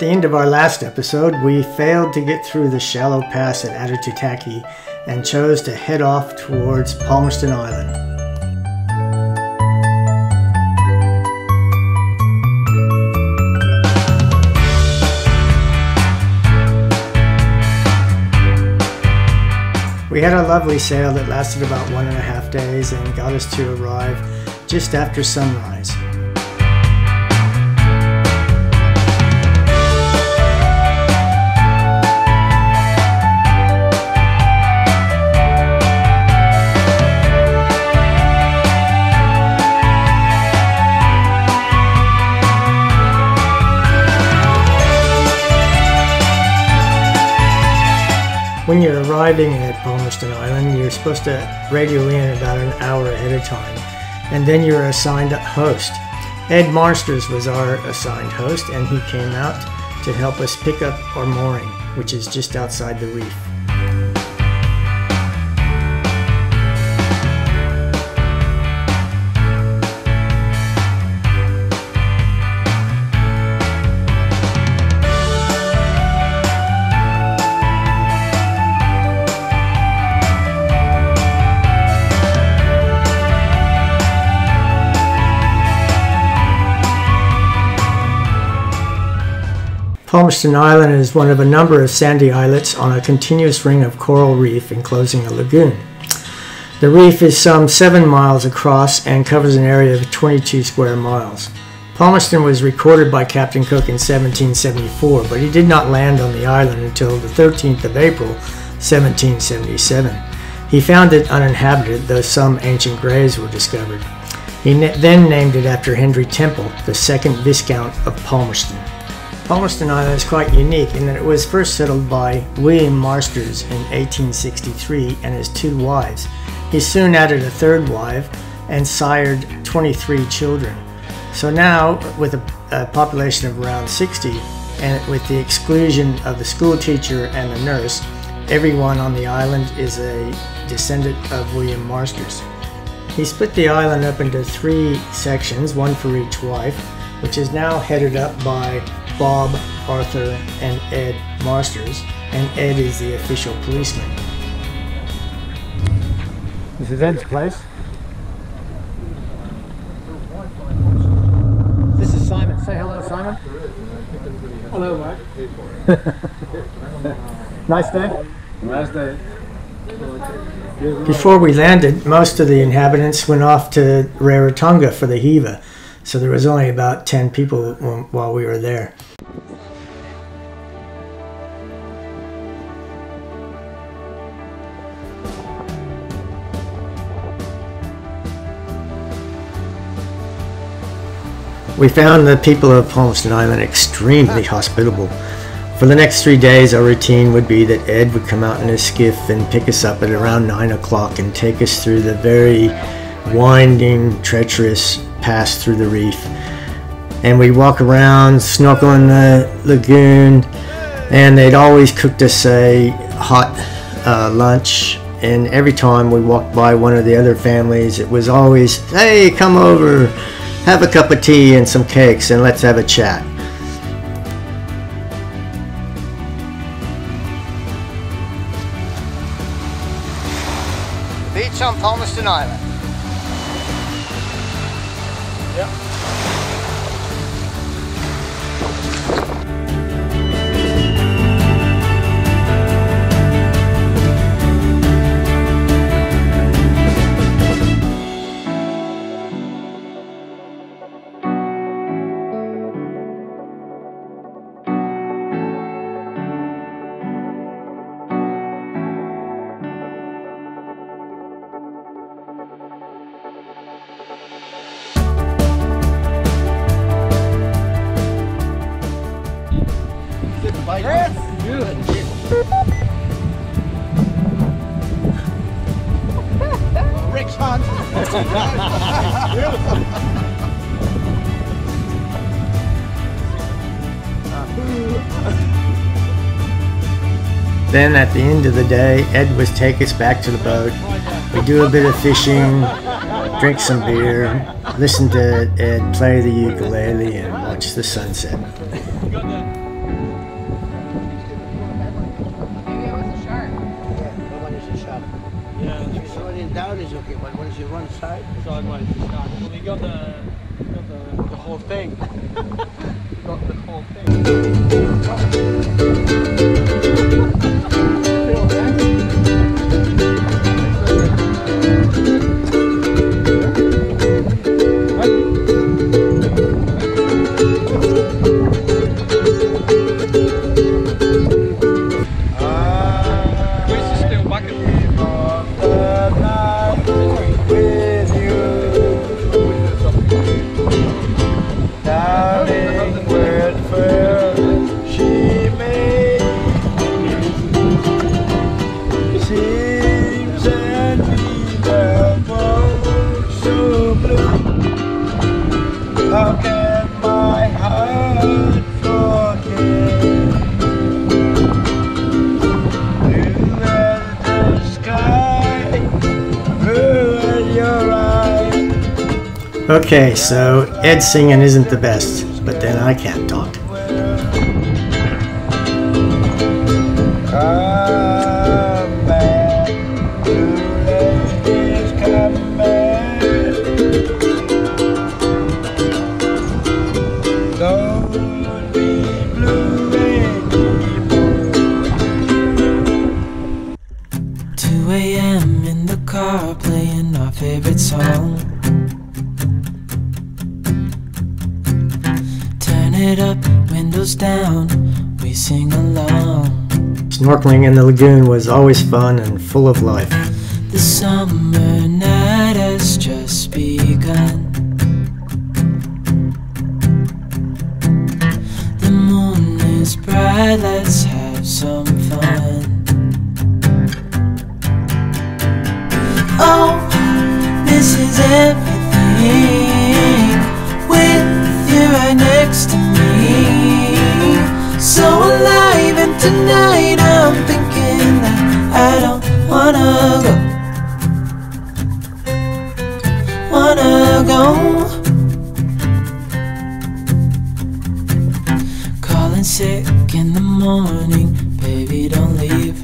At the end of our last episode, we failed to get through the shallow pass at Aitutaki and chose to head off towards Palmerston Island. We had a lovely sail that lasted about one and a half days and got us to arrive just after sunrise. When you're arriving at Palmerston Island, you're supposed to radio in about an hour ahead of time, and then you're assigned a host. Ed Marsters was our assigned host, and he came out to help us pick up our mooring, which is just outside the reef. Palmerston Island is one of a number of sandy islets on a continuous ring of coral reef enclosing a lagoon. The reef is some 7 miles across and covers an area of 22 square miles. Palmerston was recorded by Captain Cook in 1774, but he did not land on the island until the 13th of April, 1777. He found it uninhabited, though some ancient graves were discovered. He then named it after Henry Temple, the second Viscount of Palmerston. Palmerston Island is quite unique in that it was first settled by William Marsters in 1863 and his two wives. He soon added a third wife and sired 23 children. So now, with a, a population of around 60, and with the exclusion of the school teacher and the nurse, everyone on the island is a descendant of William Marsters. He split the island up into three sections, one for each wife, which is now headed up by Bob, Arthur, and Ed Marsters, and Ed is the official policeman. This is Ed's place. This is Simon. Say hello, Simon. Hello, Mike. nice day. Nice day. Before we landed, most of the inhabitants went off to Rarotonga for the Hiva, so there was only about 10 people while we were there. We found the people of Palmerston Island extremely hospitable. For the next three days, our routine would be that Ed would come out in his skiff and pick us up at around 9 o'clock and take us through the very winding, treacherous pass through the reef. And we'd walk around, snorkel in the lagoon, and they'd always cooked us a hot uh, lunch. And every time we walked by one of the other families, it was always, hey, come over have a cup of tea and some cakes and let's have a chat. Beach on Palmerston Island. Then at the end of the day, Ed would take us back to the boat. We do a bit of fishing, drink some beer, listen to Ed play the ukulele, and watch the sunset. It, one side? Sideways. Well, you got the, got the, the whole thing. got the whole thing. Okay, so Ed singing isn't the best, but then I can't talk. 2 a.m. in the car playing our favorite song. Up, windows down, we sing along. Snorkeling in the lagoon was always fun and full of life. The summer night has just begun. The moon is bright, let's have some fun. Oh, this is everything wanna go. Wanna go. Calling sick in the morning, baby, don't leave.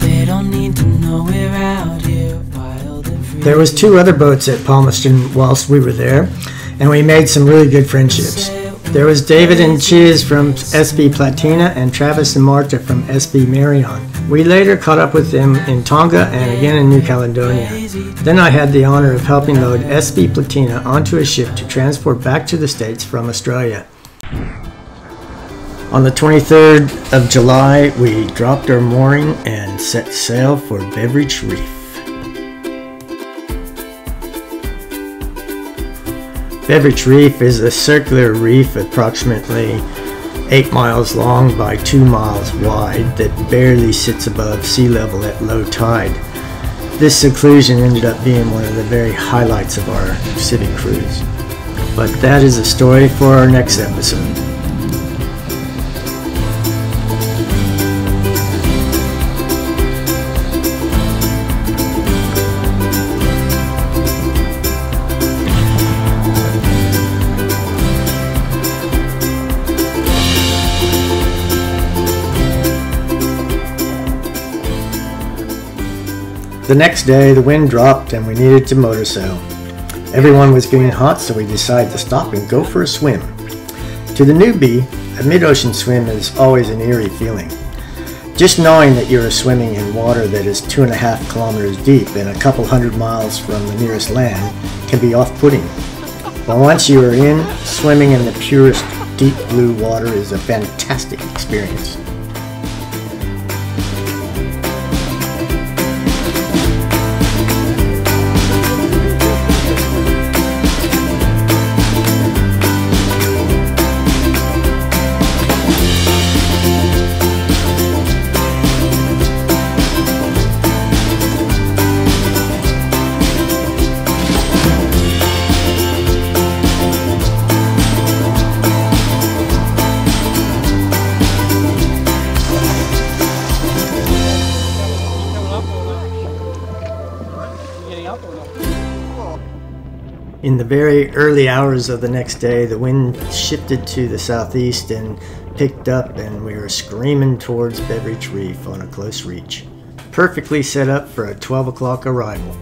They don't need to know we're out here. There was two other boats at Palmerston whilst we were there, and we made some really good friendships. There was David and Chiz from SV Platina and Travis and Marta from SV Marion. We later caught up with them in Tonga and again in New Caledonia. Then I had the honor of helping load SV Platina onto a ship to transport back to the States from Australia. On the 23rd of July, we dropped our mooring and set sail for Beveridge Reef. Beveridge Reef is a circular reef approximately 8 miles long by 2 miles wide that barely sits above sea level at low tide. This seclusion ended up being one of the very highlights of our city cruise. But that is a story for our next episode. The next day, the wind dropped and we needed to motor sail. Everyone was getting hot, so we decided to stop and go for a swim. To the newbie, a mid-ocean swim is always an eerie feeling. Just knowing that you're swimming in water that is two and a half kilometers deep and a couple hundred miles from the nearest land can be off-putting. But once you are in, swimming in the purest deep blue water is a fantastic experience. In the very early hours of the next day, the wind shifted to the southeast and picked up, and we were screaming towards Beveridge Reef on a close reach. perfectly set up for a 12 o'clock arrival.